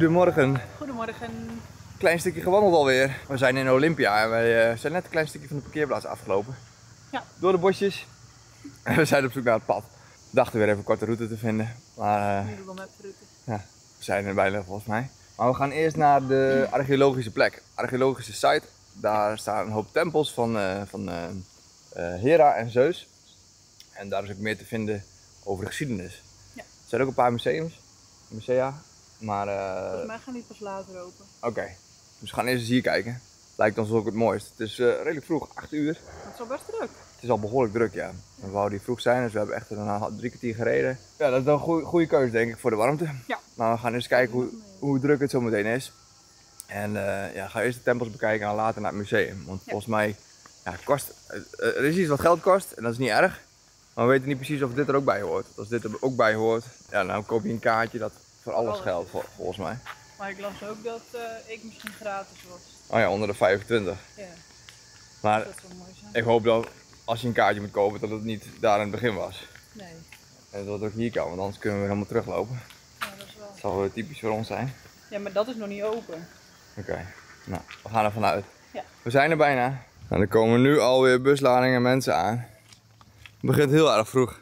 Goedemorgen. Goedemorgen. Klein stukje gewandeld alweer. We zijn in Olympia en wij eh, zijn net een klein stukje van de parkeerplaats afgelopen. Ja. Door de bosjes. En we zijn op zoek naar het pad. We dachten weer even een korte route te vinden. Maar uh, Google Maps route. ja, we zijn er bijna volgens mij. Maar we gaan eerst naar de archeologische plek. Archeologische site. Daar staan een hoop tempels van, eh, van eh, eh, Hera en Zeus. En daar is ook meer te vinden over de geschiedenis. Ja. Er zijn ook een paar museums. Musea. Maar eh, Volgens mij gaan die pas later open. Oké, dus we gaan eerst eens hier kijken. Lijkt ons ook het mooist. Het is eh, redelijk vroeg, 8 uur. Het is al best druk. Het is al behoorlijk druk, ja. We wouden hier vroeg zijn, dus we hebben echt een drie kwartier gereden. Ja, dat is wel een goede, goede keuze, denk ik, voor de warmte. Ja. Maar we gaan eens kijken hoe, hoe druk het zo meteen is. En eh ja, ga eerst de tempels bekijken en dan later naar het museum. Want Ja. volgens mij, ja, kost, er is iets wat geld kost en dat is niet erg. Maar we weten niet precies of dit er ook bij hoort. Als dit er ook bij hoort, ja, dan koop je een kaartje dat voor alles alles. geldt, vol- volgens mij. Maar ik las ook dat eh, ik misschien gratis was. Oh ja, onder de 25. Ja, Maar dat zou mooi zijn. Ik hoop dat als je een kaartje moet kopen, dat het niet daar in het begin was. Nee, En dat het ook hier kan, want anders kunnen we helemaal teruglopen. ja, dat is wel. Dat zal wel typisch voor ons zijn. Ja, maar dat is nog niet open. Oké, nou, we gaan er vanuit. Ja. We zijn er bijna. Nou, er komen nu alweer busladingen mensen aan. Het begint heel erg vroeg.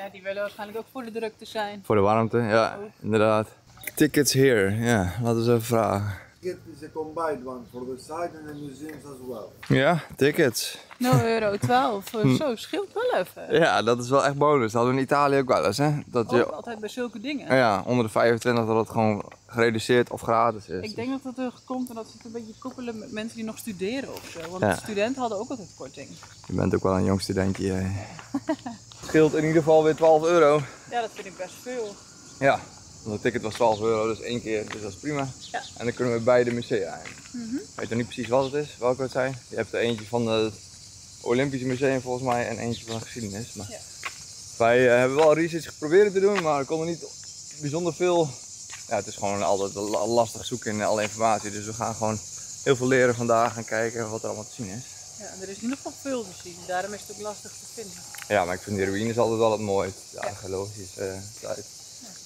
Ja, die willen waarschijnlijk ook voor de drukte zijn. Voor de warmte, ja, inderdaad. Tickets here, ja, laten we eens even vragen. Ticket is a combined one for the site and the museums as well. Ja, tickets. 0 euro 12. Zo, scheelt wel even. Ja, dat is wel echt bonus. Dat hadden we in Italië ook wel eens, hè. Dat Ook je, altijd bij zulke dingen. ja, onder de 25 dat het gewoon gereduceerd of gratis is. Ik denk dat dat er komt omdat ze het een beetje koppelen met mensen die nog studeren of zo. Want Ja. studenten hadden ook altijd korting. Je bent ook wel een jong studentje. hè. Scheelt in ieder geval weer 12 euro. Ja, dat vind ik best veel. Ja, want het ticket was 12 euro, dus één keer, dus dat is prima. Ja. En dan kunnen we bij de musea in. Ik weet nog niet precies wat het is, welke het zijn. Je hebt er eentje van het Olympische Museum volgens mij en eentje van de geschiedenis. Maar Ja. Wij eh, hebben wel research geprobeerd te doen, maar we konden niet bijzonder veel. Ja, het is gewoon altijd la- lastig zoeken in alle informatie. Dus we gaan gewoon heel veel leren vandaag en kijken wat er allemaal te zien is. Ja, en er is geval veel te zien. Daarom is het ook lastig te vinden. Ja, maar ik vind die ruïnes altijd wel het mooist. De Ja. archeologische eh tijd.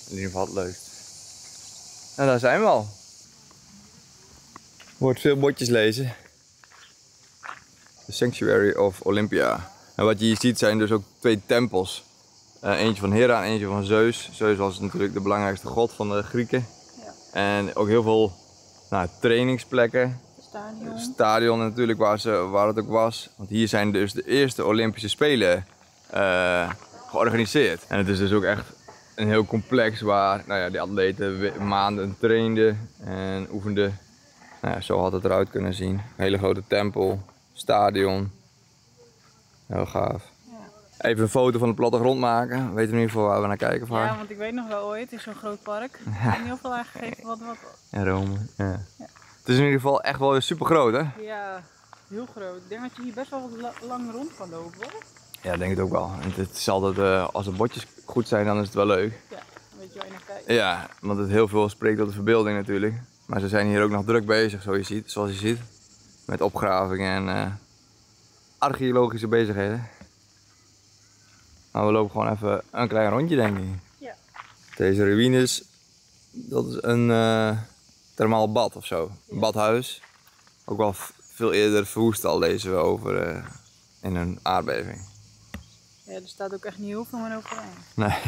In ieder geval het leukst. En daar zijn we al. Wordt veel bordjes lezen. The Sanctuary of Olympia. En wat je hier ziet zijn dus ook twee tempels. Eh, eentje van Hera en eentje van Zeus. Zeus was natuurlijk de belangrijkste god van de Grieken. Ja. En ook heel veel nou, trainingsplekken. Stadion. Stadion natuurlijk waar, ze, waar het ook was. Want hier zijn dus de eerste Olympische Spelen eh, georganiseerd. En het is dus ook echt een heel complex waar nou ja, de atleten maanden trainden en oefenden. Nou ja, zo had het eruit kunnen zien. Een hele grote tempel, stadion. Heel gaaf. Ja. Even een foto van de plattegrond maken. We weten in ieder geval waar we naar kijken vaak. ja, want ik weet nog wel ooit, in zo'n groot park. Ik heb niet heel veel aangegeven wat wat. In Rome. Ja. Het is in ieder geval echt wel super groot hè? Ja, heel groot. Ik denk dat je hier best wel wat la- lang rond kan lopen hoor. Ja, denk het ook wel. Het het is altijd, eh, als de bordjes goed zijn, dan is het wel leuk. Ja, dan weet je waar je naar kijkt. Ja, want het heel veel spreekt tot de verbeelding natuurlijk. Maar ze zijn hier ook nog druk bezig, zoals je ziet. Zoals je ziet. Met opgravingen en eh, archeologische bezigheden. Maar we lopen gewoon even een klein rondje, denk ik. Ja. Deze ruïnes, dat is een eh thermaal bad of zo. Een badhuis. Ook wel veel eerder verwoest al lezen we over in een aardbeving. Ja, er staat ook echt niet heel veel meer overeind. Nee.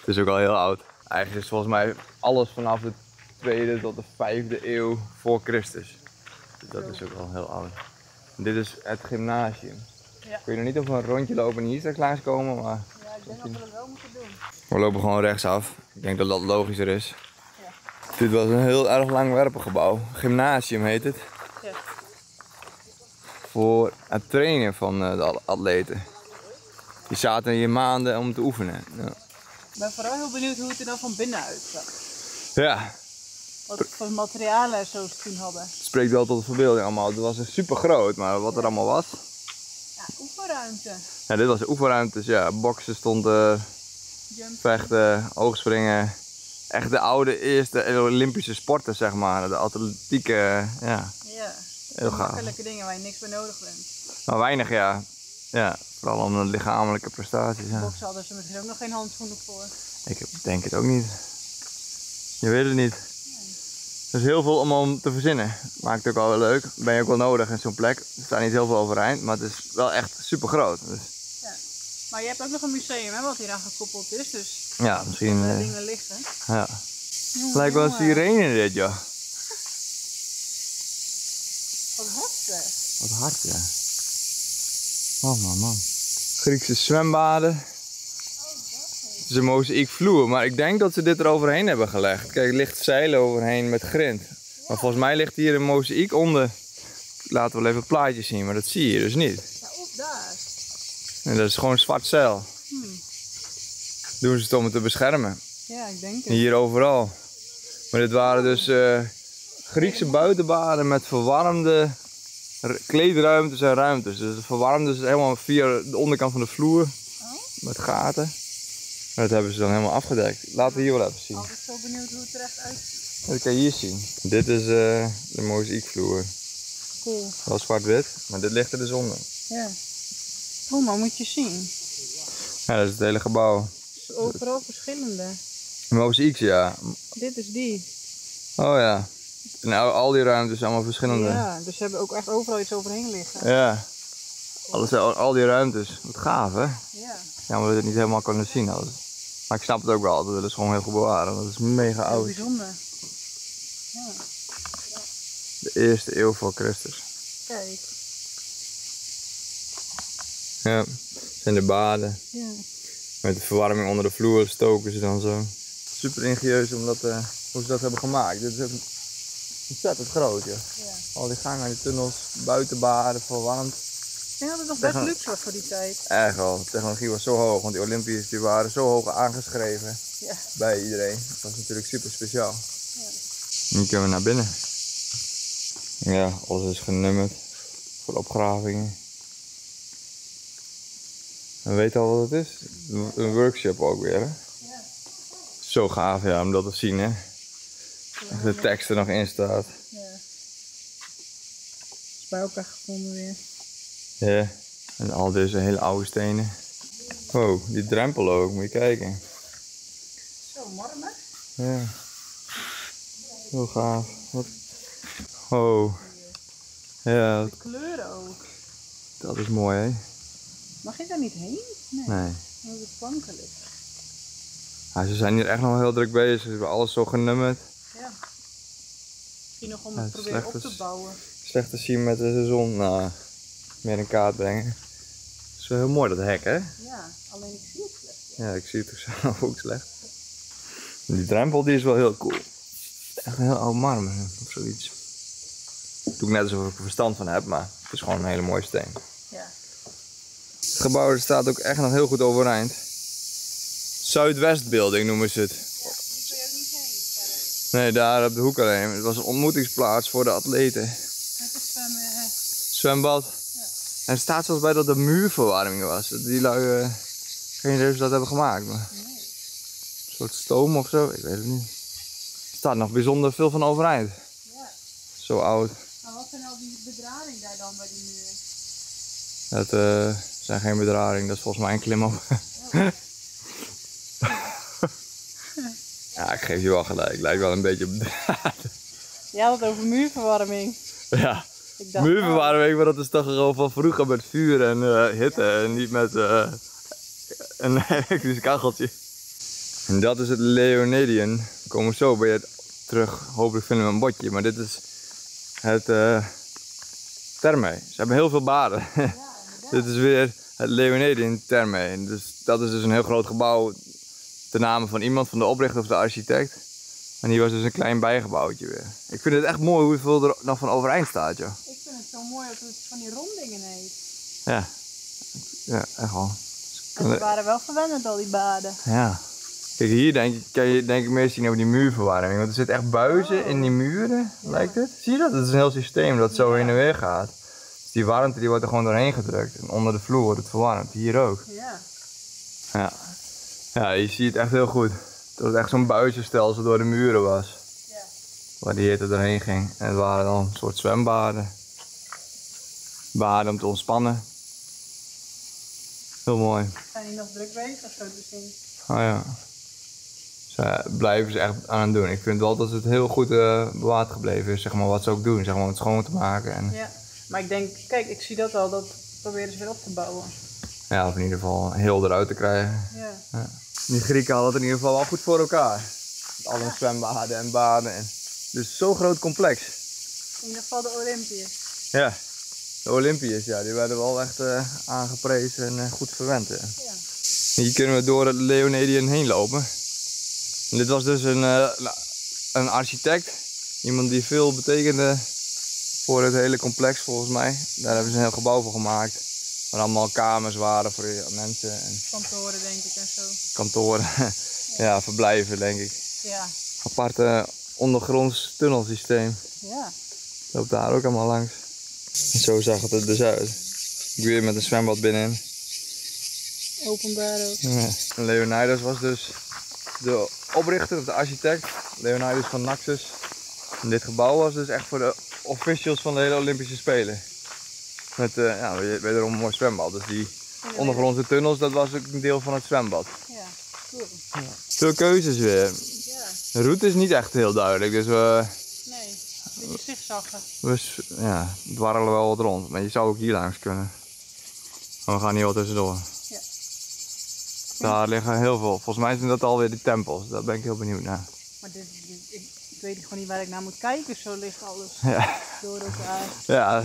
het is ook al heel oud. Eigenlijk is volgens mij alles vanaf de tweede tot de vijfde eeuw voor Christus. Dus dat is ook al heel oud. Dit is het gymnasium. Ja. Kun je nog niet op een rondje lopen en hier straks langskomen, maar Ja, ik denk dat we dat wel moeten doen. we lopen gewoon rechtsaf. Ik denk dat dat logischer is. Ja. Dit was een heel erg langwerpig gebouw. Gymnasium heet het. Ja. Voor het trainen van eh, de atleten. Die zaten hier maanden om te oefenen. Ja. Ik ben vooral heel benieuwd hoe het er dan van binnen uitzag. ja, Wat voor materialen en zo ze toen hadden. Het spreekt wel tot de verbeelding allemaal. Het was super groot, maar wat er allemaal was. Ja, oefenruimte. Ja, dit was de oefenruimtes, ja. Boksen stond Jump. vechten, hoogspringen. Echt de oude eerste Olympische sporten, zeg maar. De atletieke, ja, Ja. heel gaaf. Makkelijke dingen waar je niks bij nodig bent. Maar weinig, ja. Ja, vooral om de lichamelijke prestaties, ja. Boksen hadden ze misschien ook nog geen handschoenen voor. Ik denk het ook niet. Je weet het niet. Er is heel veel om, om te verzinnen. Maakt het ook wel leuk. Ben je ook wel nodig in zo'n plek. Er staat niet heel veel overeind, maar het is wel echt super groot. Dus, Maar je hebt ook nog een museum hè, wat hier aan gekoppeld is. Dus ja, misschien. waar eh, dingen liggen. ja. Jongen, Lijkt wel een sirene dit, joh. Wat heftig. Wat hard, ja. Oh man, man. Griekse zwembaden. Het is een mozaïekvloer, maar ik denk dat ze dit er overheen hebben gelegd. Kijk, er ligt zeilen overheen met grind. Maar volgens mij ligt hier een mozaïek onder. Laten we wel even het plaatje zien, maar dat zie je dus niet. Ja, op daar. En dat is gewoon zwart zeil. Hmm. Doen ze het om het te beschermen. Ja, ik denk het. Hier overal. Maar dit waren dus eh, Griekse buitenbaden met verwarmde kleedruimtes en ruimtes. Dus het verwarmde ze helemaal via de onderkant van de vloer. Met gaten. En dat hebben ze dan helemaal afgedekt. Laten we hier wel even zien. Altijd zo benieuwd hoe het er echt uitziet. Dat kan je hier zien. Dit is eh, de mozaïekvloer. Cool. Wel zwart-wit, maar dit ligt er dus onder. Ja. Oh, maar moet je zien. Ja, dat is het hele gebouw. Het is overal verschillende. Mozaïek, ja. Dit is die. Oh ja. En al, al die ruimtes allemaal verschillende. Ja, dus ze hebben ook echt overal iets overheen liggen. Ja. Alles, al, al die ruimtes. Wat gaaf, hè? Ja. Jammer dat we het niet helemaal kunnen zien. alles. Maar ik snap het ook wel. Dat willen ze gewoon heel goed bewaren. Dat is mega Heel oud. bijzonder. Ja, De eerste eeuw voor Christus. kijk. Ja. zijn de baden. Ja. Met de verwarming onder de vloer stoken ze dan zo. Super ingenieus omdat, eh, hoe ze dat hebben gemaakt. Dit is ontzettend groot, ja. Ja. Al die gangen en die tunnels, buitenbaden, verwarmd. Ik denk dat het nog best luxe was voor die tijd. Echt wel. De technologie was zo hoog, want die Olympiërs die waren zo hoog aangeschreven Ja. bij iedereen. Dat was natuurlijk super speciaal. Nu kunnen we naar binnen. Ja, alles is genummerd voor opgravingen. We weten al wat het is. Een workshop ook weer, hè? Ja. Zo gaaf, ja, om dat te zien, hè? Als de tekst er nog in staat. Ja. Is bij elkaar gevonden weer. Ja. En al deze hele oude stenen. Oh, die drempel ook, moet je kijken. Zo, marmer. Ja. Heel gaaf. Wat... Oh. Ja, De kleuren ook. dat is mooi, hè? Mag je daar niet heen? Nee. Nee. Ja, ze zijn hier echt nog heel druk bezig. Ze hebben alles zo genummerd. Ja. Misschien nog om Ja, het proberen op te bouwen. Slecht te zien met de zon. Nou, meer in kaart brengen. Het is wel heel mooi dat hek, hè? Ja, alleen ik zie het slecht. Ja, ik zie het ook zelf ook slecht. Die drempel die is wel heel cool. Echt een heel oud marmer of zoiets. Doe ik net alsof ik er verstand van heb, maar het is gewoon een hele mooie steen. Ja. Het gebouw staat ook echt nog heel goed overeind. Zuidwestbuilding noemen ze het. Die kun je ook niet heen. verder. Nee, daar op de hoek alleen. Het was een ontmoetingsplaats voor de atleten. Het is eh, Zwembad. En er staat zelfs bij dat er muurverwarming was. Die lui, eh, geen idee dat hebben gemaakt. Maar... nee. Een soort stoom of zo, ik weet het niet. Er staat nog bijzonder veel van overeind. Ja. Zo oud. Maar wat zijn nou die bedrading daar dan bij die muur? Dat eh, zijn geen bedrading, dat is volgens mij een klimop. ja, ik geef je wel gelijk. Lijkt wel een beetje op had het over muurverwarming. Ja, Ik dacht, muurverwarming, maar dat is toch gewoon van vroeger met vuur en eh, hitte en niet met eh, een elektrisch kacheltje. En dat is het Leonedian. We komen zo bij het terug. Hopelijk vinden we een botje, maar dit is het uh. Ze hebben heel veel baden. dit is weer het Leonedian Therme. Dus dat is dus een heel groot gebouw ten name van iemand, van de oprichter of de architect. En hier was dus een klein bijgebouwtje weer. Ik vind het echt mooi hoeveel er nog van overeind staat, joh. Ik vind het zo mooi dat het van die rondingen heeft. Ja. Ja, echt wel. Ze waren wel verwend al die baden. Ja. Kijk, hier denk ik, kan je denk ik meer zien over die muurverwarming. Want er zitten echt buizen in die muren, lijkt het. Zie je dat? Het is een heel systeem dat zo heen en weer gaat. Dus die warmte die wordt er gewoon doorheen gedrukt. En onder de vloer wordt het verwarmd. Hier ook. Ja. Ja. Ja, je ziet het echt heel goed. Dat het echt zo'n buizenstelsel door de muren was. Ja. Waar die hitte doorheen ging. En het waren dan een soort zwembaden. Baden om te ontspannen. Heel mooi. Zijn die nog druk bezig zo te zien? Oh ja. ja, blijven ze echt aan het doen. Ik vind wel dat het heel goed eh, bewaard gebleven is, zeg maar, wat ze ook doen. Zeg maar, om het schoon te maken. En Ja. Maar ik denk, kijk, ik zie dat al, dat proberen ze weer op te bouwen. Ja, of in ieder geval heel eruit te krijgen. Ja. Die Grieken hadden het in ieder geval wel goed voor elkaar. Met alle zwembaden en baden. En... Dus zo'n groot complex. In ieder geval de Olympiërs. Ja, de Olympiërs, ja, die werden wel echt eh, aangeprezen en eh, goed verwend. Ja. Ja. Hier kunnen we door het Leonedium heen lopen. En dit was dus een, eh, een architect. Iemand die veel betekende voor het hele complex volgens mij. Daar hebben ze een heel gebouw voor gemaakt. Waar allemaal kamers waren voor mensen en Kantoren denk ik en zo. kantoren. ja, verblijven denk ik. Ja. Aparte ondergronds tunnelsysteem. Ja. Loopt daar ook allemaal langs. En zo zag het er dus uit. Weer met een zwembad binnenin. Openbaar ook. Ja. En Leonidas was dus de oprichter, of de architect. Leonidas van Naxos. En dit gebouw was dus echt voor de officials van de hele Olympische Spelen. Met eh ja, wederom een mooi zwembad. Dus die ondergrondse tunnels, dat was ook een deel van het zwembad. Ja, cool. Veel keuzes weer. Ja. De route is niet echt heel duidelijk, dus we, Nee, een beetje zigzaggen. we ja, dwarrelen wel wat rond. Maar je zou ook hier langs kunnen. Maar we gaan hier wel tussendoor. Ja. Daar liggen heel veel. Volgens mij zijn dat alweer die tempels. Daar ben ik heel benieuwd naar. Maar dit, ik, ik weet gewoon niet waar ik naar moet kijken. Zo ligt alles Ja, door elkaar. ja?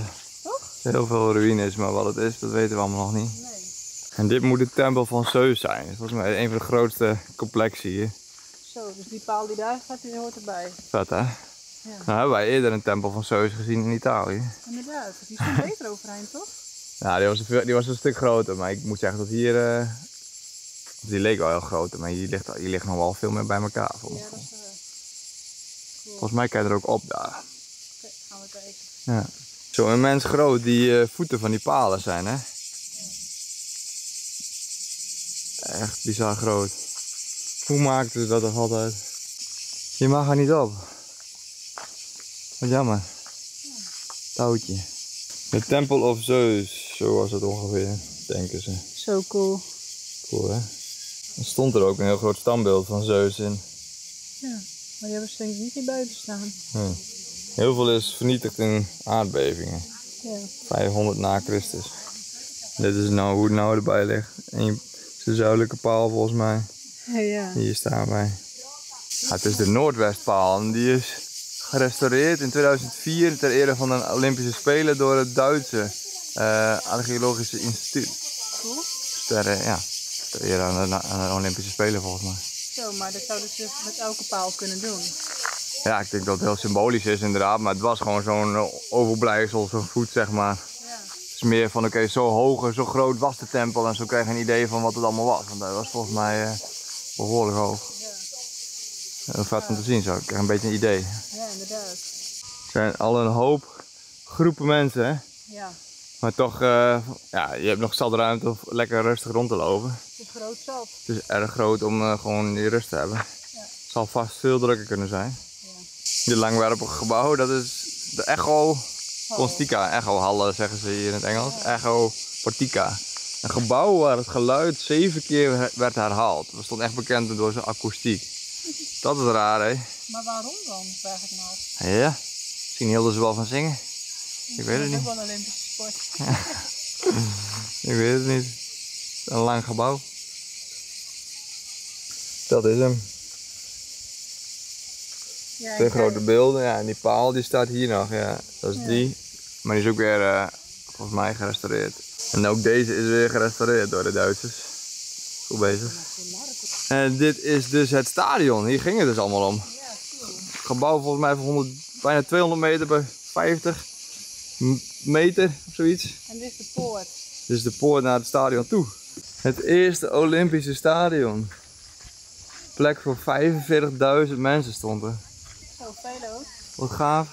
Heel veel ruïnes, maar wat het is, dat weten we allemaal nog niet. Nee. En dit moet de tempel van Zeus zijn. Volgens mij een van de grootste complexen hier. Zo, dus die paal die daar staat, die hoort erbij. Vet hè? Ja. Nou hebben wij eerder een tempel van Zeus gezien in Italië. Inderdaad, die is veel beter overeind, toch? Ja, die was, een veel- die was een stuk groter, maar ik moet zeggen dat hier... eh, die leek wel heel groot, maar hier ligt, hier ligt nog wel veel meer bij elkaar. Volgens, Ja, dat is waar. Cool. volgens mij kan je er ook op daar. Oké, gaan we kijken. Ja. Zo immens groot die eh, voeten van die palen zijn, hè? Echt bizar groot. Hoe maakten ze dat toch altijd? Je mag er niet op. Wat jammer. Touwtje. De Temple of Zeus, zo was het ongeveer, denken ze. Zo cool. Cool hè? Er stond er ook een heel groot standbeeld van Zeus in. Ja, maar die hebben ze denk ik niet hier buiten staan. Hm. Heel veel is vernietigd in aardbevingen. Ja. 500 na Christus. Dit is nou hoe het nou erbij ligt. En de zuidelijke paal volgens mij. Ja. Hier staan wij. Ja, het is de Noordwestpaal en die is gerestaureerd in 2004 ter ere van de Olympische Spelen door het Duitse eh, Archeologische Instituut. Cool. Ter, eh, ja, ter ere aan de, aan de Olympische Spelen volgens mij. Zo, maar dat zouden ze met elke paal kunnen doen. Ja, ik denk dat het heel symbolisch is inderdaad, maar het was gewoon zo'n eh, overblijfsel, zo'n voet zeg maar. Ja. Het is meer van oké, zo hoog en zo groot was de tempel en zo krijg je een idee van wat het allemaal was. Want dat was volgens mij eh, behoorlijk hoog. Ja. Heel vet om te zien zo, ik krijg een beetje een idee. Ja, inderdaad. Er zijn al een hoop groepen mensen, hè? Ja, maar toch, eh, ja, je hebt nog zat ruimte om lekker rustig rond te lopen. het is groot zat. Het is erg groot om gewoon die rust te hebben. Ja. Het zal vast veel drukker kunnen zijn. Dit langwerpige gebouw, dat is de Echo Postica. Echo Halle zeggen ze hier in het Engels. Echo Portica. Een gebouw waar het geluid zeven keer werd herhaald. Dat stond echt bekend door zijn akoestiek. Dat is raar, hè? Maar waarom dan, vraag ik me af. Ja. Misschien hielden ze wel van zingen. Ik weet het is niet. ook wel een Olympische sport. Ik weet het niet. Een lang gebouw. Dat is hem. Ja, Twee grote kijk, beelden. Ja, en die paal die staat hier nog. Ja, dat is Ja. die. Maar die is ook weer eh, volgens mij gerestaureerd. En ook deze is weer gerestaureerd door de Duitsers. Goed bezig. En dit is dus het stadion. Hier ging het dus allemaal om. Ja, cool. Gebouw volgens mij van 100, bijna 200 meter bij 50 m- meter of zoiets. En dit is de poort. Dit is de poort naar het stadion toe. Het eerste Olympische stadion. Plek voor 45.000 mensen stond er. Wat gaaf.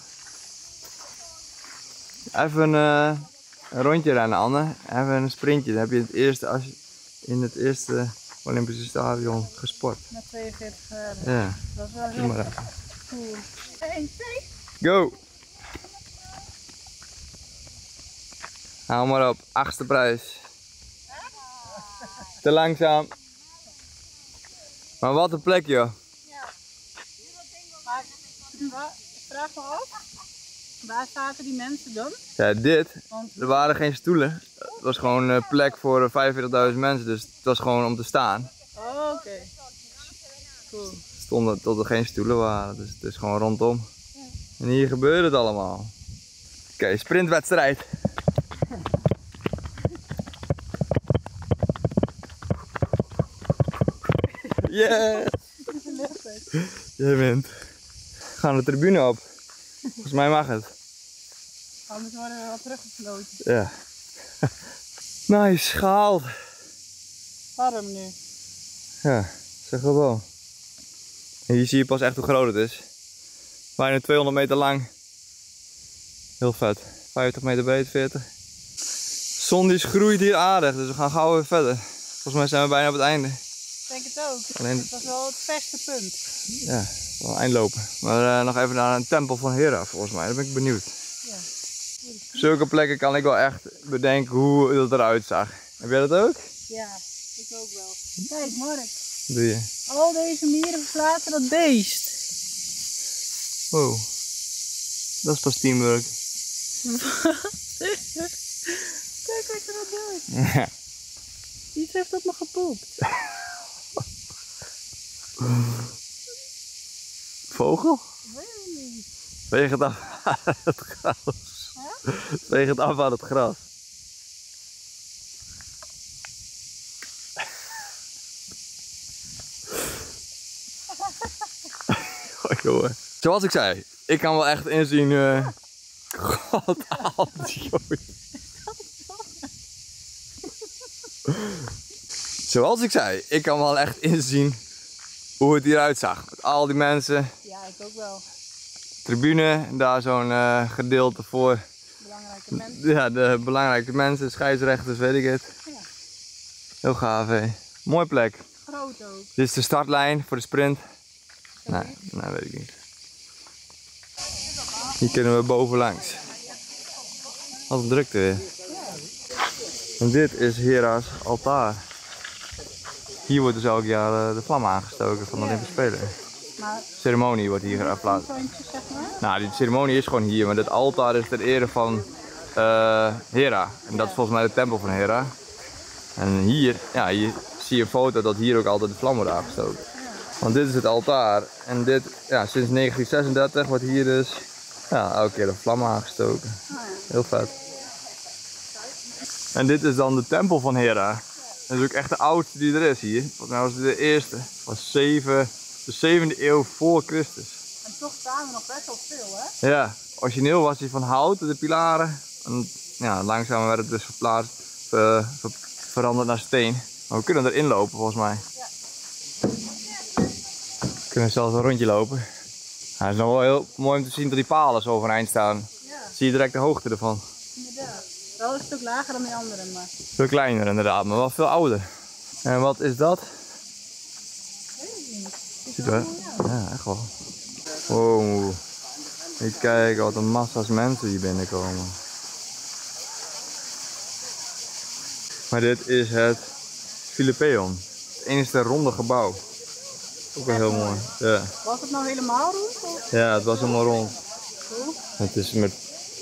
Even eh, een rondje rennen, Anne. Even een sprintje. Dan heb je het eerste, als je in het eerste Olympische stadion gesport. Na 42 graden. Ja, Dat is wel heel maar even. cool. 1, 2. Go! Hou maar op, achtste prijs. Te langzaam. Maar wat een plek joh. Ja, waar, vraag me af, waar zaten die mensen dan? Ja, dit, Want er waren geen stoelen. Het was gewoon een plek voor eh, 45.000 mensen, dus het was gewoon om te staan. Oh, oké. Cool. Stonden tot er geen stoelen waren, dus het is gewoon rondom. En hier gebeurt het allemaal. Oké, sprintwedstrijd. Yes! Jij wint. We gaan de tribune op. Volgens mij mag het. Anders worden we wel teruggefloten. Ja. Nice, gehaald. Warm nu. Ja, zeg wel. En hier zie je pas echt hoe groot het is. Bijna 200 meter lang. Heel vet. 50 meter breed, 40. Zon die groeit hier aardig, dus we gaan gauw weer verder. Volgens mij zijn we bijna op het einde. Ik denk het ook. Alleen, Dat was wel het verste punt. ja, wel eindlopen. Maar eh, nog even naar een tempel van Hera, volgens mij. Daar ben ik benieuwd. Ja. Zulke plekken kan ik wel echt bedenken hoe het eruit zag. Heb jij dat ook? Ja, ik ook wel. Kijk, Mark. Doe je. Al deze mieren verplaatsen dat beest. Wow. Dat is pas teamwork. Kijk wat je dat doet. Ja. Iets heeft op me gepoept. Vogel? Weet ik niet. Veeg het af aan het gras. Veeg het af aan het gras. Oh, jongen. Zoals ik zei, ik kan wel echt inzien. eh God, alles, jongen. Zoals ik zei, ik kan wel echt inzien hoe het hieruit zag. Met al die mensen, ik ook wel. tribune, daar zo'n eh, gedeelte voor Belangrijke mensen. ja, de belangrijke mensen, scheidsrechters, weet ik het. Ja. Heel gaaf, hé. Mooie plek. Groot ook. Dit is de startlijn voor de sprint. Nee, nee, weet ik niet. Hier kunnen we bovenlangs. Wat een drukte weer. En dit is Hera's altaar. Hier wordt dus elk jaar eh, de vlam aangestoken van de. Olympische Spelen. Maar De ceremonie wordt hier geplaatst. zeg maar. Nou, die ceremonie is gewoon hier, maar dit altaar is ter ere van eh, Hera. En dat is volgens mij de tempel van Hera. En hier, ja, hier zie je een foto dat hier ook altijd de vlam wordt aangestoken. Want dit is het altaar. En dit, ja, sinds 1936 wordt hier dus ja, elke keer een vlam aangestoken. Heel vet. En dit is dan de tempel van Hera. Dat is ook echt de oudste die er is hier. Volgens mij was het de eerste. Was 7, de 7e eeuw voor Christus. En toch staan er nog best wel veel, hè? Ja, origineel was hij van hout, de pilaren. En ja, langzaam werd het dus verplaatst, ver- ver- veranderd naar steen. Maar we kunnen erin lopen volgens mij. We kunnen zelfs een rondje lopen. Ja, het is nog wel heel mooi om te zien dat die palen zo overeind staan. Ja, Zie je direct de hoogte ervan. inderdaad. Wel een stuk lager dan die andere, maar Veel kleiner inderdaad, maar wel veel ouder. En wat is dat? Ik. Ziet wel. Ja, echt wel. Wow. Kijk kijken wat een massa's mensen hier binnenkomen. Maar dit is het Philippeon. Het enige ronde gebouw. Ook wel heel mooi. Ja. Was het nou helemaal rond? Of? ja, het was helemaal rond. Het is met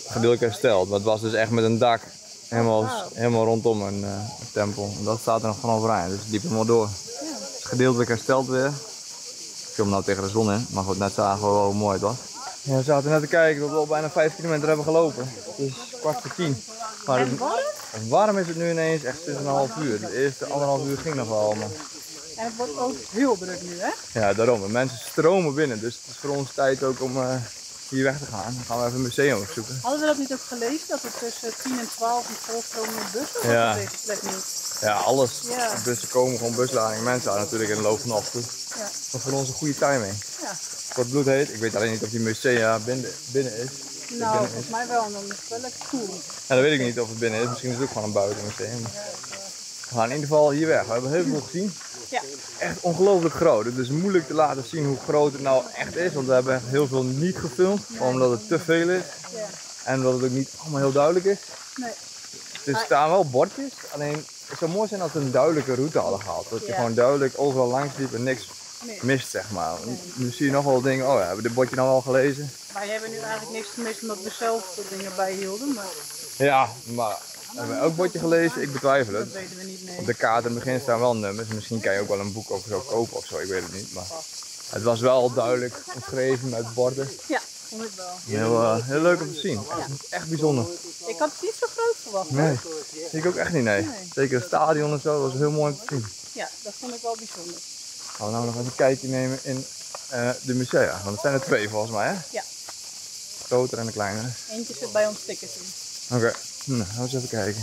gedeeltelijk hersteld. Maar het was dus echt met een dak. Helemaal, helemaal rondom een, eh, een tempel. En dat staat er nog van overeind. Dus het liep helemaal door. Ja. Het is gedeeltelijk hersteld weer. Ik film nou tegen de zon in. Maar goed, net zagen we wel hoe mooi het was. Ja, we zaten net te kijken dat we al bijna 5 kilometer hebben gelopen. Het is kwart voor tien. Maar En warm? warm is het nu ineens echt sinds een half uur. De eerste anderhalf uur ging nog wel. Maar En het wordt ook heel druk nu, hè? ja, daarom. En mensen stromen binnen. Dus het is voor ons tijd ook om eh, hier weg te gaan. Dan gaan we even een museum opzoeken. Hadden we dat niet ook gelezen? Dat er tussen 10 en 12 een volstromende bussen? Ja. Weet ik het niet? Ja, alles. Ja. De bussen komen, gewoon busladingen mensen aan natuurlijk in de loop van de ochtend. Ja. Dat voor ons een goede timing. Ja. Het wordt bloedheet. Ik weet alleen niet of die musea binnen, binnen is. Nou, volgens mij wel. En dan is het wel lekker cool. Ja, dan weet ik niet of het binnen is. Misschien is het ook gewoon een buitenmuseum. We gaan in ieder geval hier weg. We hebben heel veel gezien. Ja. Echt ongelooflijk groot. Het is moeilijk te laten zien hoe groot het nou echt is. Want we hebben echt heel veel niet gefilmd. Omdat het te veel is. Ja. En omdat het ook niet allemaal heel duidelijk is. Nee. Dus er staan wel bordjes. Alleen het zou mooi zijn als we een duidelijke route hadden gehad. Dat je Ja. gewoon duidelijk overal langs liep en niks Nee. mist, zeg maar. Nu zie je nog wel dingen, oh ja, hebben we dit bordje nou al gelezen? Wij hebben nu eigenlijk niks gemist omdat we zelf de dingen bijhielden, maar Ja, maar hebben we elk bordje gelezen? Ik betwijfel dat het. weten we niet, nee. Op de kaart in het begin staan wel nummers. Misschien kan je ook wel een boek of zo kopen of zo, ik weet het niet. Maar het was wel duidelijk omschreven met borden. Ja, vond ik wel. Heel, eh, heel leuk om te zien. Echt bijzonder. Ik had het niet zo groot verwacht. Nee, ik ook echt niet, nee. Nee. Zeker het stadion en zo, was heel mooi om te zien. Ja, dat vond ik wel bijzonder. Gaan we nou nog even een kijkje nemen in eh, de musea. Want het zijn er twee volgens mij, hè? Ja. De grotere en de kleinere. Eentje zit bij ons ticket in. Oké, nou, eens even kijken.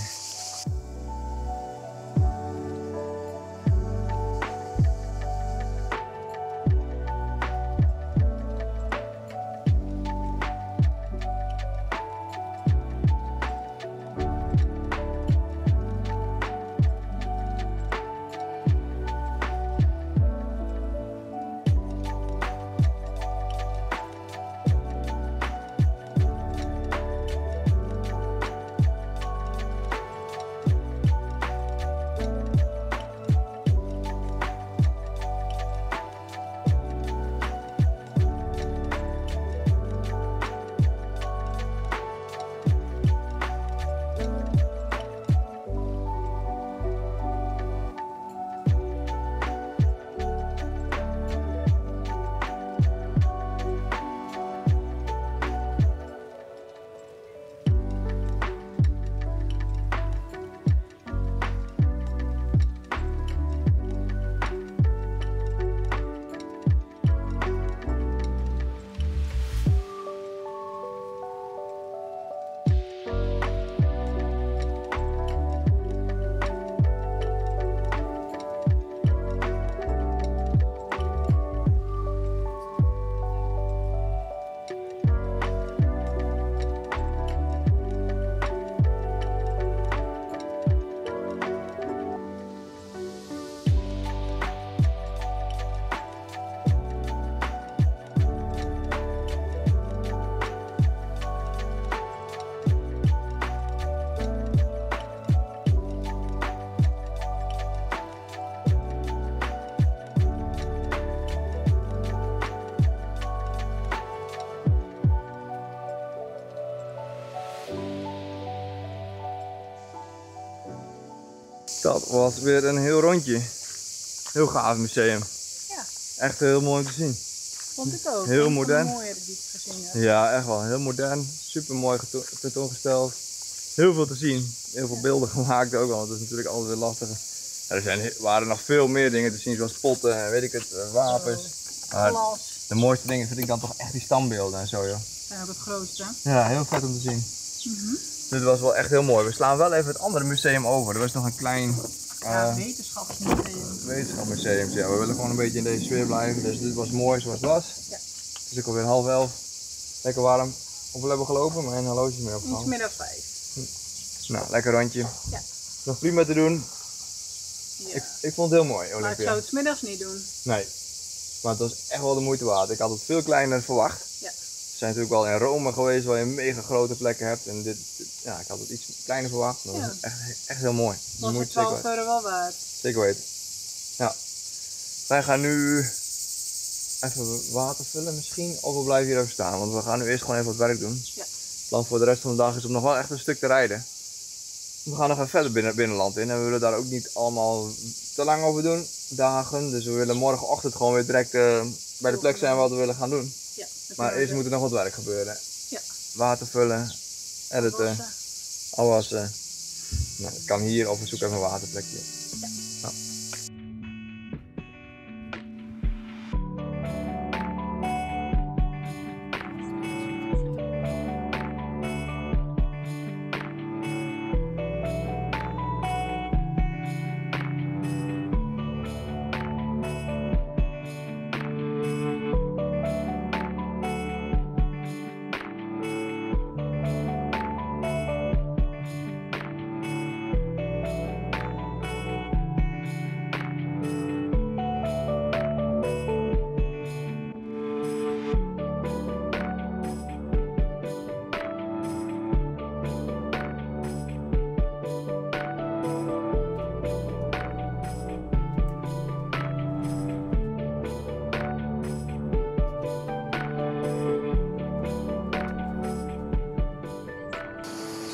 Dat was weer een heel rondje. Heel gaaf museum. Ja. Echt heel mooi om te zien. Vond ik ook. Heel modern. mooiere die ik gezien heb. Ja, echt wel. Heel modern. Super mooi tentoongesteld. Heel veel te zien. Heel veel beelden gemaakt ook, want het is natuurlijk altijd weer lastig. Er zijn, waren nog veel meer dingen te zien, zoals potten en weet ik het, eh, wapens. Maar Glas. de mooiste dingen vind ik dan toch echt die standbeelden en zo, joh. Ja, dat grootste. Ja, heel vet om te zien. Mhm. Dit was wel echt heel mooi. We slaan wel even het andere museum over. Er was nog een klein Ja, eh wetenschapsmuseum. wetenschapsmuseum. Ja, we willen gewoon een beetje in deze sfeer blijven. Dus dit was mooi zoals het was. Ja. Het is ook alweer half elf. Lekker warm. Hoeveel hebben we gelopen? Mijn horloge is meer Iets opgehangen. meer dan vijf. Nou, lekker rondje. Ja. Nog prima te doen. Ja. Ik, ik vond het heel mooi, Maar ik Olympia. zou het middags niet doen. Nee. Maar het was echt wel de moeite waard. Ik had het veel kleiner verwacht. We zijn natuurlijk wel in Rome geweest waar je mega grote plekken hebt. En dit, dit- ja, ik had het iets kleiner verwacht. Maar Ja. dat was echt, echt heel mooi. Die Was moet het je zeker 12 weten. euro wel waard. Zeker weten. Ja. Wij gaan nu even water vullen misschien. Of we blijven hier even staan. Want we gaan nu eerst gewoon even wat werk doen. Ja. Het plan voor de rest van de dag is om nog wel echt een stuk te rijden. We gaan nog even verder binnen, binnenland in. En we willen daar ook niet allemaal te lang over doen. Dagen. Dus we willen morgenochtend gewoon weer direct eh, bij de plek zijn wat we willen gaan doen. Maar eerst moet er nog wat werk gebeuren. Ja. Water vullen. Editen. wassen. Afwassen. Nou, kan hier of we zoeken even een waterplekje.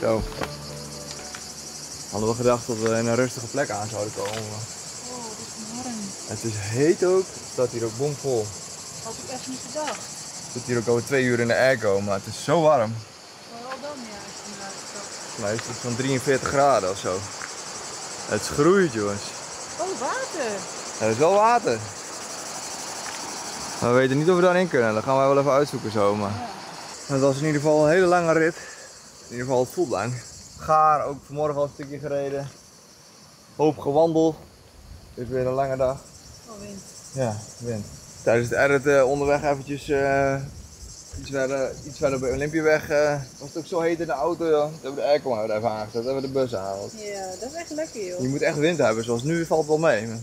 Zo. Hadden we gedacht dat we in een rustige plek aan zouden komen. Oh, is warm. Het is heet ook. Het staat hier ook bomvol. Had ik echt niet gedacht. Ik zit hier ook over twee uur in de airco, maar het is zo warm. Vooral dan, ja. Als je Volgens mij is het zo'n 43 graden of zo. Het groeit jongens. Oh, water. Er is wel water. Maar we weten niet of we daarin kunnen. Dat gaan wij wel even uitzoeken zo. Maar... Ja. Het was in ieder geval een hele lange rit. In ieder geval het voelt lang. Gaar, ook vanmorgen al een stukje gereden. Hoop gewandeld. Het is weer een lange dag. Oh, wind. Ja, wind. Tijdens het editen onderweg eventjes uh, iets, verder, iets verder bij Olympiaweg uh, was het ook zo heet in de auto. Joh. Toen hebben we de airco even aangezet, hebben we de bus aangehaald. Ja, dat is echt lekker, joh. Je moet echt wind hebben, zoals nu valt het wel mee. maar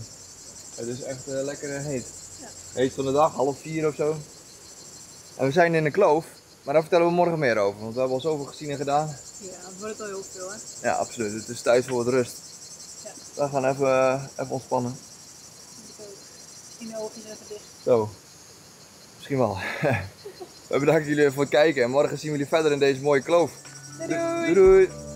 Het is echt uh, lekker heet. Ja. Heet van de dag, half vier of zo. En we zijn in de kloof, maar daar vertellen we morgen meer over, want we hebben al zoveel gezien en gedaan. Ja, het wordt al heel veel, hè. Ja, absoluut. Het is tijd voor wat rust. Ja. We gaan even, even ontspannen. Misschien de oogjes even dicht. Zo. Misschien wel. we bedanken jullie voor het kijken en morgen zien we jullie verder in deze mooie kloof. Doei doei! doei. doei.